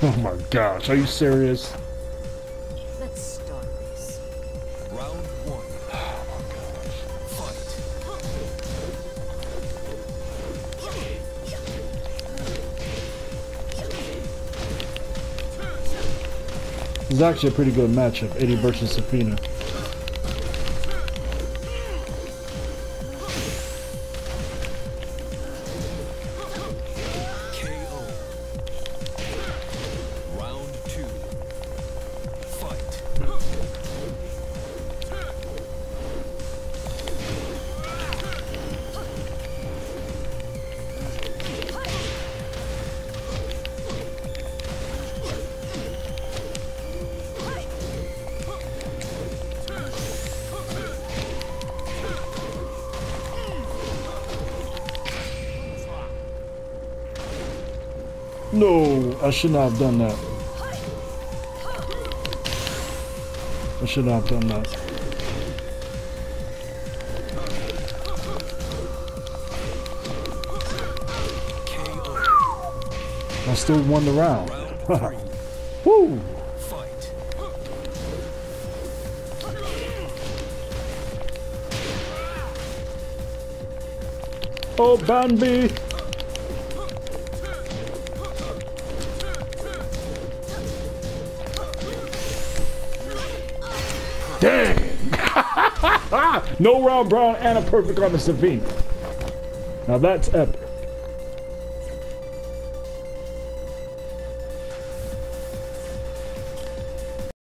Oh my gosh, are you serious? Let's start this. Round one. Fight. This is actually a pretty good matchup, Eddy versus Zafina. No, I should not have done that. I should not have done that. I still won the round. Woo! Oh, Bambi! Dang! no round brown and a perfect on the Zafina. Now that's epic.